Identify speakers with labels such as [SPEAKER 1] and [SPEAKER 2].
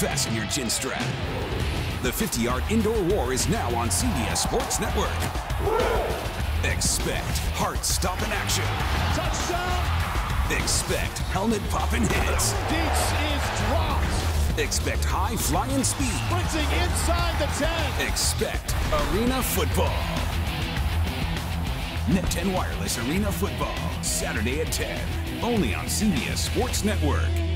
[SPEAKER 1] Fasten your chin strap. The 50 yard indoor war is now on CBS Sports Network. Expect heart stopping action.
[SPEAKER 2] Touchdown!
[SPEAKER 1] Expect helmet popping hits.
[SPEAKER 2] Deets is dropped.
[SPEAKER 1] Expect high flying speed.
[SPEAKER 2] Blitzing inside the 10.
[SPEAKER 1] Expect arena football. Net 10 Wireless Arena Football, Saturday at 10. Only on CBS Sports Network.